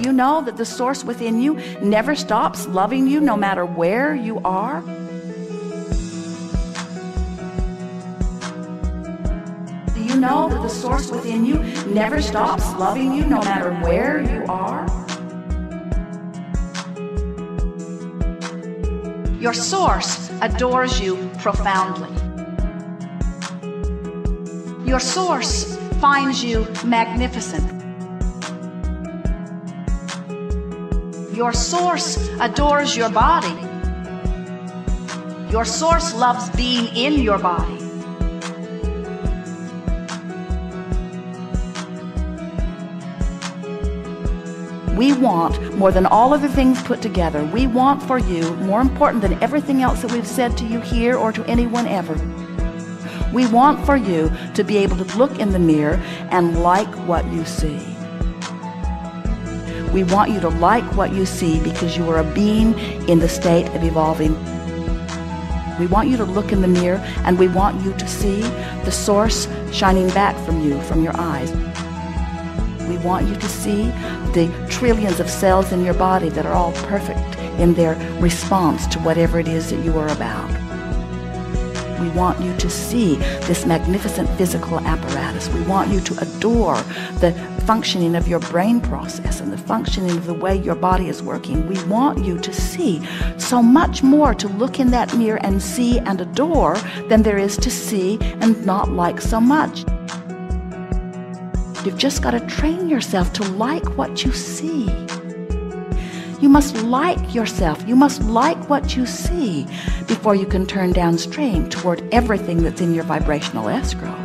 You know that the source within you never stops loving you no matter where you are? Do you know that the source within you never stops loving you no matter where you are? Your source adores you profoundly. Your source finds you magnificent. Your source adores your body. Your source loves being in your body. We want more than all other things put together. We want for you more important than everything else that we've said to you here or to anyone ever. We want for you to be able to look in the mirror and like what you see. We want you to like what you see because you are a being in the state of evolving. We want you to look in the mirror and we want you to see the source shining back from you, from your eyes. We want you to see the trillions of cells in your body that are all perfect in their response to whatever it is that you are about. We want you to see this magnificent physical apparatus. We want you to adore the functioning of your brain process and the functioning of the way your body is working. We want you to see so much more to look in that mirror and see and adore than there is to see and not like so much. You've just got to train yourself to like what you see. You must like yourself. You must like what you see before you can turn downstream toward everything that's in your vibrational escrow,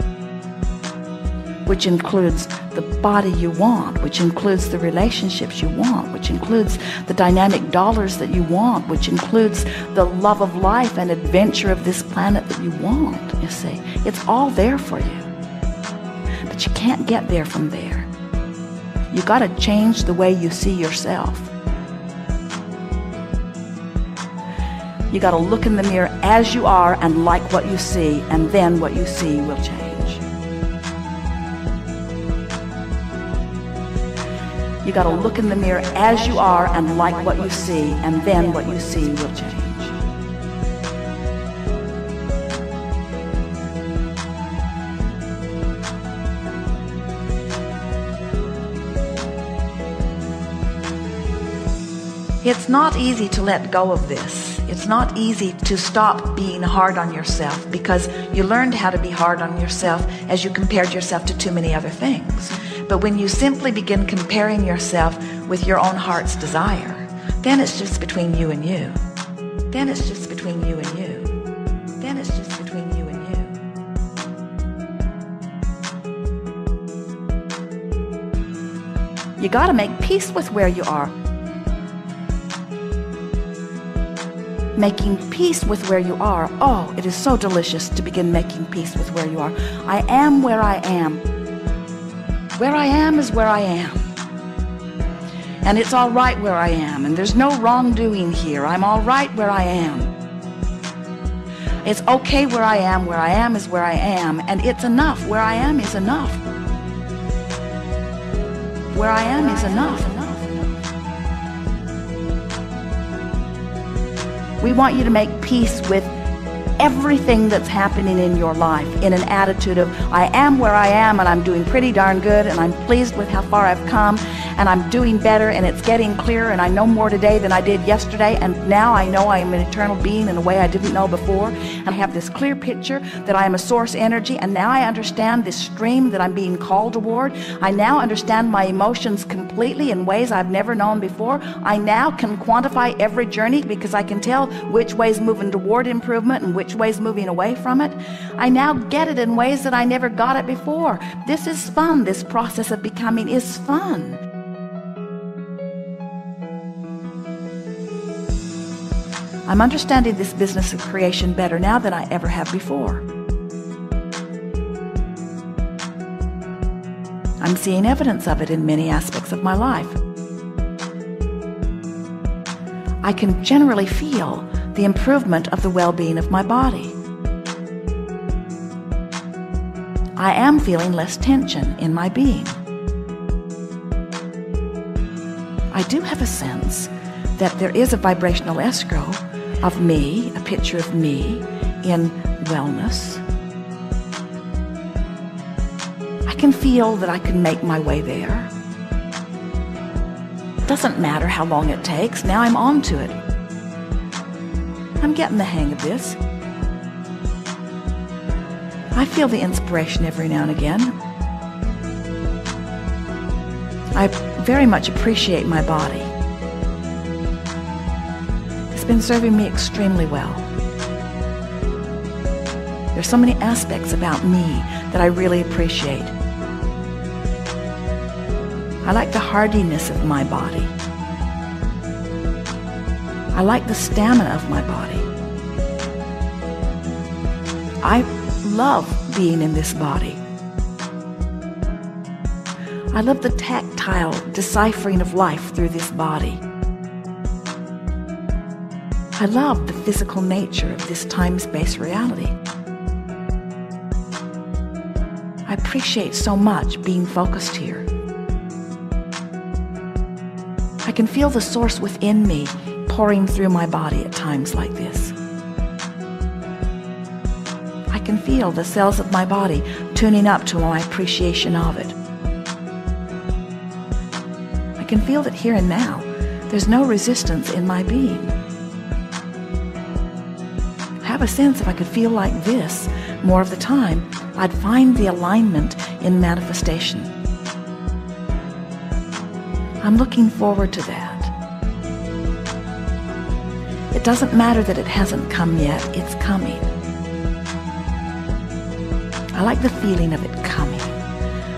which includes the body you want, which includes the relationships you want, which includes the dynamic dollars that you want, which includes the love of life and adventure of this planet that you want. You see, it's all there for you. But you can't get there from there. You got to change the way you see yourself. You got to look in the mirror as you are and like what you see, and then what you see will change. You got to look in the mirror as you are and like what you see, and then what you see will change. It's not easy to let go of this. It's not easy to stop being hard on yourself because you learned how to be hard on yourself as you compared yourself to too many other things. But when you simply begin comparing yourself with your own heart's desire, then it's just between you and you. Then it's just between you and you. Then it's just between you and you. You got to make peace with where you are. Making peace with where you are. Oh, it is so delicious to begin making peace with where you are. I am where I am. Where I am is where I am. And it's all right where I am. And there's no wrongdoing here. I'm all right where I am. It's okay where I am. Where I am is where I am. And it's enough. Where I am is enough. Where I am is enough. We want you to make peace with everything that's happening in your life in an attitude of, I am where I am and I'm doing pretty darn good and I'm pleased with how far I've come and I'm doing better and it's getting clearer and I know more today than I did yesterday and now I know I am an eternal being in a way I didn't know before. And I have this clear picture that I am a source energy and now I understand this stream that I'm being called toward. I now understand my emotions completely in ways I've never known before. I now can quantify every journey because I can tell which way is moving toward improvement and which way is moving away from it. I now get it in ways that I never got it before. This is fun. This process of becoming is fun I'm understanding this business of creation better now than I ever have before. I'm seeing evidence of it in many aspects of my life. I can generally feel the improvement of the well-being of my body. I am feeling less tension in my being. I do have a sense that there is a vibrational escrow of me, a picture of me in wellness. I can feel that I can make my way there. Doesn't matter how long it takes. Now I'm on to it. I'm getting the hang of this. I feel the inspiration every now and again. I very much appreciate my body. Been serving me extremely well. There's so many aspects about me that I really appreciate. I like the hardiness of my body. I like the stamina of my body. I love being in this body. I love the tactile deciphering of life through this body. I love the physical nature of this time-space reality. I appreciate so much being focused here. I can feel the source within me pouring through my body at times like this. I can feel the cells of my body tuning up to my appreciation of it. I can feel that here and now, there's no resistance in my being. Have a sense if I could feel like this more of the time, I'd find the alignment in manifestation. I'm looking forward to that. It doesn't matter that it hasn't come yet, it's coming. I like the feeling of it coming.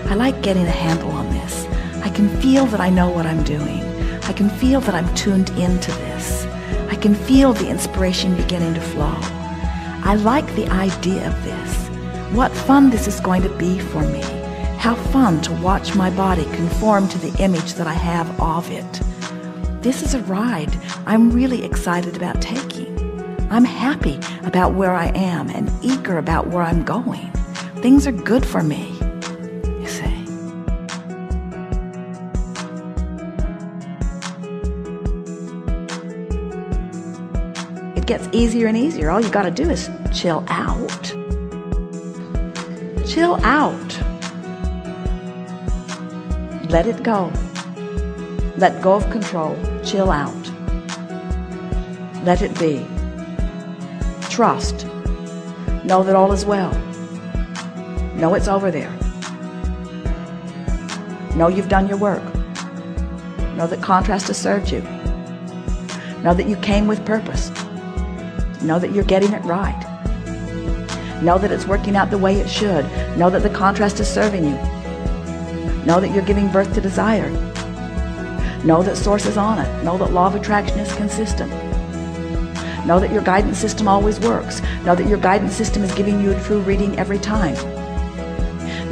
I like getting a handle on this. I can feel that I know what I'm doing. I can feel that I'm tuned into this. I can feel the inspiration beginning to flow. I like the idea of this. What fun this is going to be for me. How fun to watch my body conform to the image that I have of it. This is a ride I'm really excited about taking. I'm happy about where I am and eager about where I'm going. Things are good for me, gets easier and easier. All you got to do is chill out. Chill out. Let it go. Let go of control. Chill out. Let it be. Trust. Know that all is well. Know it's over there. Know you've done your work. Know that contrast has served you. Know that you came with purpose. Know that you're getting it right. Know that it's working out the way it should. Know that the contrast is serving you. Know that you're giving birth to desire. Know that source is on it. Know that law of attraction is consistent. Know that your guidance system always works. Know that your guidance system is giving you a true reading every time.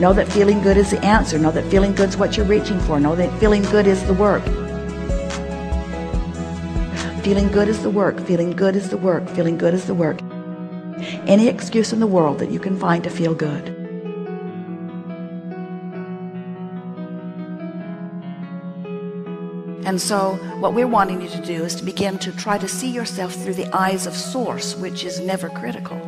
Know that feeling good is the answer. Know that feeling good is what you're reaching for. Know that feeling good is the work. Feeling good is the work. Feeling good is the work. Feeling good is the work. Any excuse in the world that you can find to feel good. And so what we're wanting you to do is to begin to try to see yourself through the eyes of source, which is never critical.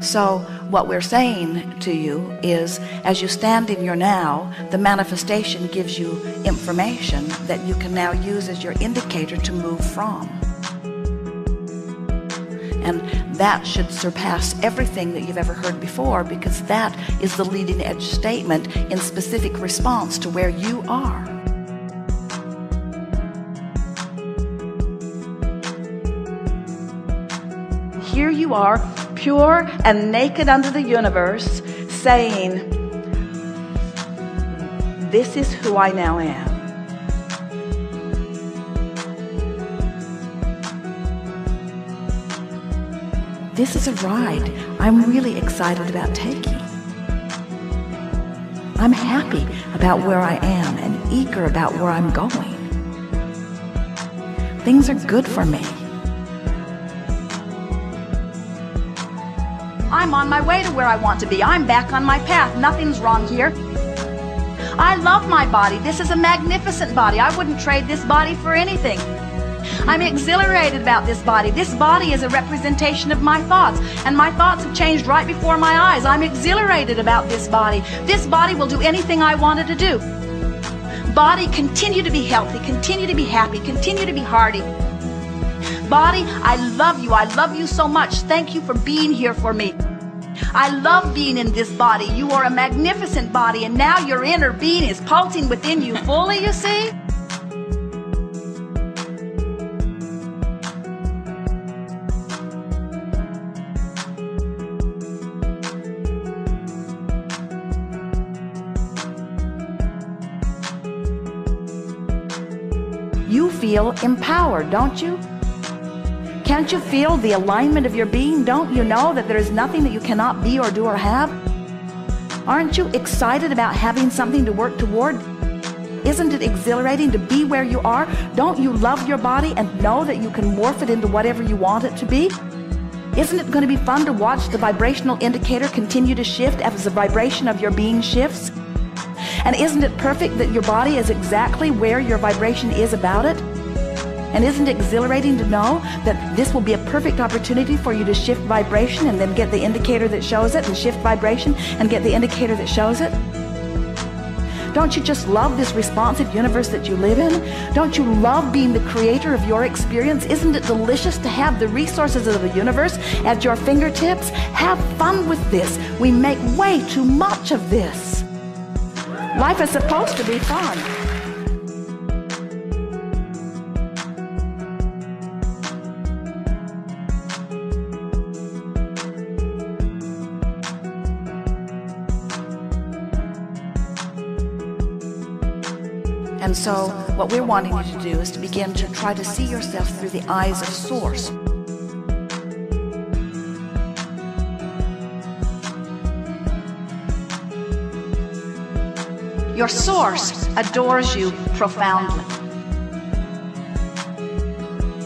So what we're saying to you is as you stand in your now, the manifestation gives you information that you can now use as your indicator to move from. And that should surpass everything that you've ever heard before because that is the leading edge statement in specific response to where you are. Here you are pure and naked under the universe, saying, This is who I now am. This is a ride I'm really excited about taking. I'm happy about where I am and eager about where I'm going. Things are good for me. I'm on my way to where I want to be. I'm back on my path. Nothing's wrong here. I love my body. This is a magnificent body. I wouldn't trade this body for anything. I'm exhilarated about this body. This body is a representation of my thoughts, and my thoughts have changed right before my eyes. I'm exhilarated about this body. This body will do anything I wanted to do. Body, continue to be healthy, continue to be happy, continue to be hearty. Body, I love you. I love you so much. Thank you for being here for me. I love being in this body. You are a magnificent body, and now your inner being is pulsing within you fully, you see? You feel empowered, don't you? Can't you feel the alignment of your being? Don't you know that there is nothing that you cannot be or do or have? Aren't you excited about having something to work toward? Isn't it exhilarating to be where you are? Don't you love your body and know that you can morph it into whatever you want it to be? Isn't it going to be fun to watch the vibrational indicator continue to shift as the vibration of your being shifts? And isn't it perfect that your body is exactly where your vibration is about it? And isn't it exhilarating to know that this will be a perfect opportunity for you to shift vibration and then get the indicator that shows it and shift vibration and get the indicator that shows it? Don't you just love this responsive universe that you live in? Don't you love being the creator of your experience? Isn't it delicious to have the resources of the universe at your fingertips? Have fun with this. We make way too much of this. Life is supposed to be fun. So, what we're wanting you to do is to begin to try to see yourself through the eyes of Source. Your Source adores you profoundly.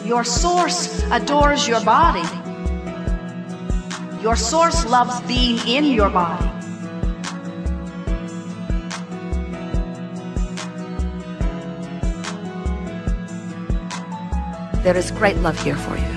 Your Source adores your body. Your Source loves being in your body. There is great love here for you.